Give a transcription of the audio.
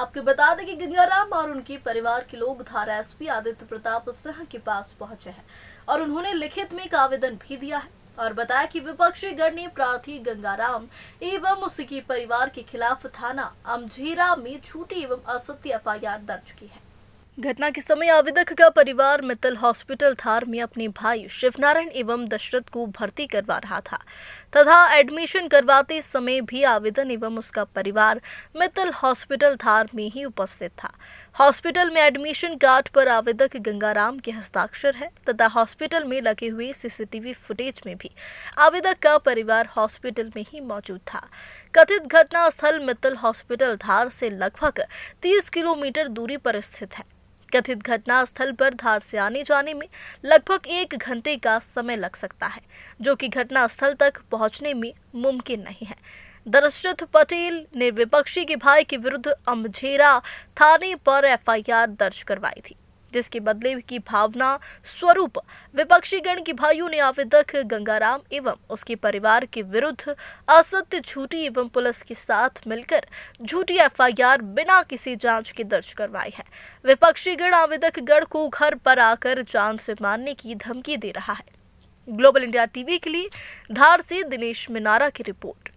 आपको बता दें कि गंगाराम और उनके परिवार के लोग धारा एसपी आदित्य प्रताप सिंह के पास पहुँचे हैं और उन्होंने लिखित में एक आवेदन भी दिया है और बताया कि विपक्षी गण ने प्रार्थी गंगाराम एवं उसके परिवार के खिलाफ थाना, अमझेरा में झूठी एवं असत्य एफआईआर दर्ज की है। घटना के समय आवेदक का परिवार मित्तल हॉस्पिटल थार में अपने भाई शिवनारायण एवं दशरथ को भर्ती करवा रहा था। तथा एडमिशन करवाते समय भी आवेदन एवं उसका परिवार मित्तल हॉस्पिटल थार में ही उपस्थित था। हॉस्पिटल में एडमिशन कार्ड पर आवेदक गंगाराम के हस्ताक्षर है तथा हॉस्पिटल में लगे हुए सीसीटीवी फुटेज में भी आवेदक का परिवार हॉस्पिटल में ही मौजूद था। कथित घटना स्थल मित्तल हॉस्पिटल धार से लगभग 30 किलोमीटर दूरी पर स्थित है। कथित घटना स्थल पर धार से आने जाने में लगभग एक घंटे का समय लग सकता है, जो कि घटना स्थल तक पहुँचने में मुमकिन नहीं है। दरअसल पटेल ने विपक्षी के भाई के विरुद्ध अमझेरा थाने पर एफआईआर दर्ज करवाई थी। जिसके बदले की भावना स्वरूप विपक्षी गण के भाइयों ने आवेदक गंगाराम एवं उसके परिवार के विरुद्ध असत्य झूठी एवं पुलिस के साथ मिलकर झूठी एफआईआर बिना किसी जाँच के दर्ज करवाई है। विपक्षी गण आवेदक गण को घर पर आकर जान से मारने की धमकी दे रहा है। ग्लोबल इंडिया टीवी के लिए धार से दिनेश मिनारा की रिपोर्ट।